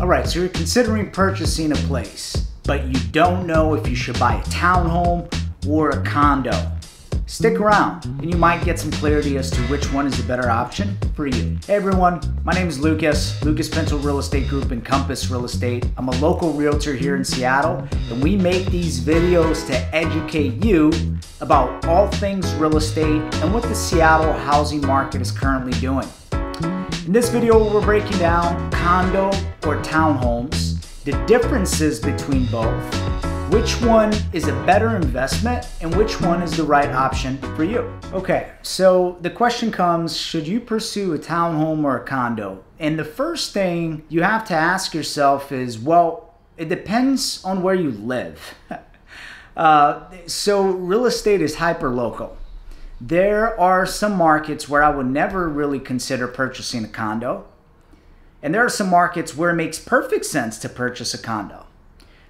All right, so you're considering purchasing a place, but you don't know if you should buy a townhome or a condo. Stick around and you might get some clarity as to which one is the better option for you. Hey everyone, my name is Lucas, Lucas Pinto Real Estate Group and Compass Real Estate. I'm a local realtor here in Seattle and we make these videos to educate you about all things real estate and what the Seattle housing market is currently doing. In this video, we're breaking down condo or townhomes, the differences between both, which one is a better investment and which one is the right option for you. Okay, so the question comes should you pursue a townhome or a condo? And the first thing you have to ask yourself is well, it depends on where you live. uh, so, real estate is hyper local. There are some markets where I would never really consider purchasing a condo. And there are some markets where it makes perfect sense to purchase a condo.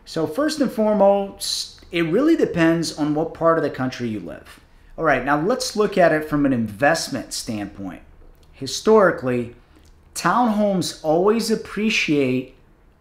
So, first and foremost, it really depends on what part of the country you live. All right, now let's look at it from an investment standpoint. Historically, townhomes always appreciate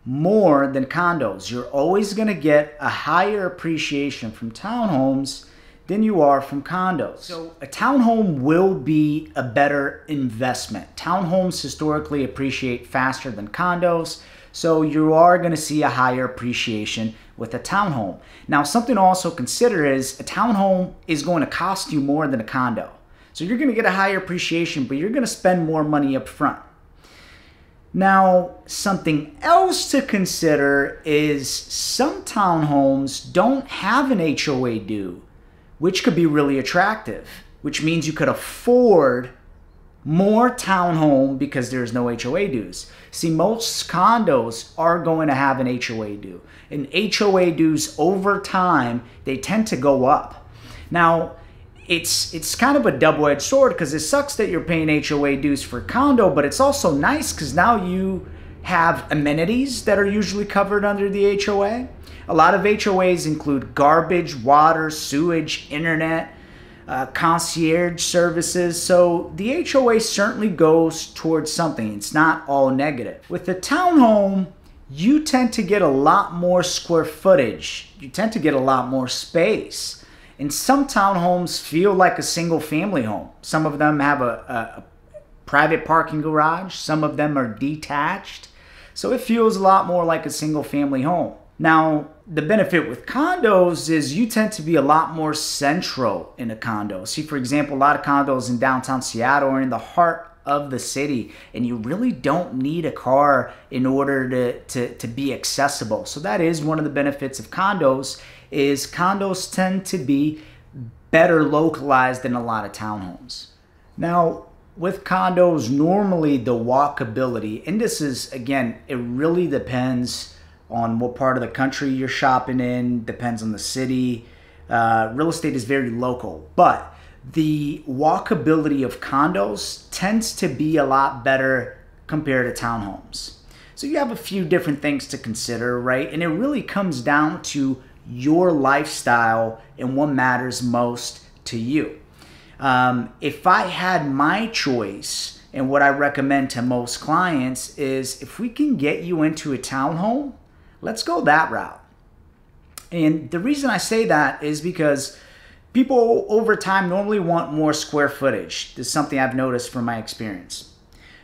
more than condos. You're always going to get a higher appreciation from townhomes than you are from condos. So a townhome will be a better investment. Townhomes historically appreciate faster than condos. So you are going to see a higher appreciation with a townhome. Now, something to also consider is a townhome is going to cost you more than a condo. So you're going to get a higher appreciation, but you're going to spend more money up front. Now, something else to consider is some townhomes don't have an HOA due, which could be really attractive, which means you could afford more townhome because there's no HOA dues. See, most condos are going to have an HOA due. And HOA dues over time, they tend to go up. Now, it's it's kind of a double-edged sword because it sucks that you're paying HOA dues for condo, but it's also nice because now you have amenities that are usually covered under the HOA. A lot of HOAs include garbage, water, sewage, internet, uh, concierge services. So the HOA certainly goes towards something. It's not all negative. With the townhome, you tend to get a lot more square footage. You tend to get a lot more space. And some townhomes feel like a single family home. Some of them have a, a, a private parking garage. Some of them are detached. So it feels a lot more like a single family home. Now, the benefit with condos is you tend to be a lot more central in a condo. See, for example, a lot of condos in downtown Seattle are in the heart of the city, and you really don't need a car in order to, to, to be accessible. So that is one of the benefits of condos is condos tend to be better localized than a lot of townhomes. Now, with condos, normally the walkability, and this is again, it really depends on what part of the country you're shopping in, depends on the city. Uh, real estate is very local, but the walkability of condos tends to be a lot better compared to townhomes. So you have a few different things to consider, right? And it really comes down to your lifestyle and what matters most to you. Um, if I had my choice, and what I recommend to most clients is if we can get you into a townhome, Let's go that route. And the reason I say that is because people over time normally want more square footage. This is something I've noticed from my experience.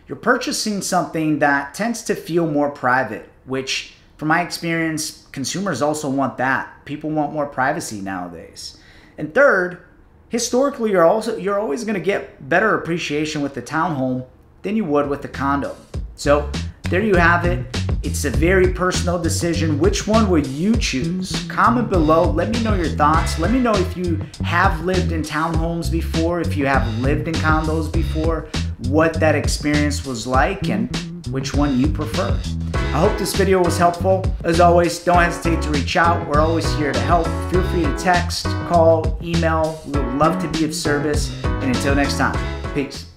You're purchasing something that tends to feel more private, which from my experience, consumers also want that. People want more privacy nowadays. And third, historically you're also you're always going to get better appreciation with the townhome than you would with the condo. So, there you have it. It's a very personal decision. Which one would you choose? Comment below. Let me know your thoughts. Let me know if you have lived in townhomes before, if you have lived in condos before, what that experience was like, and which one you prefer. I hope this video was helpful. As always, don't hesitate to reach out. We're always here to help. Feel free to text, call, email. Love to be of service. And until next time, peace.